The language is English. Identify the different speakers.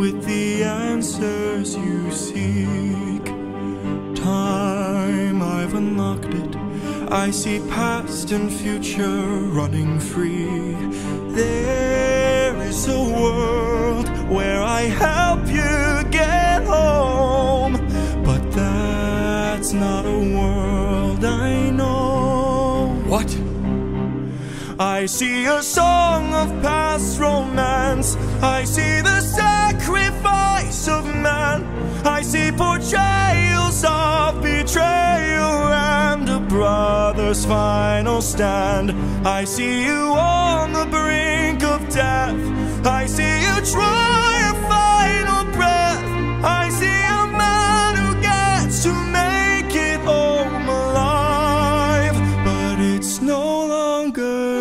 Speaker 1: with the answers you seek. Time, I've unlocked it. I see past and future running free. There is a world where I help you get home, but that's not a world I know. What? I see a song of past romance. I see the portrayals of betrayal and a brother's final stand. I see you on the brink of death. I see you try a final breath. I see a man who gets to make it home alive, but it's no longer.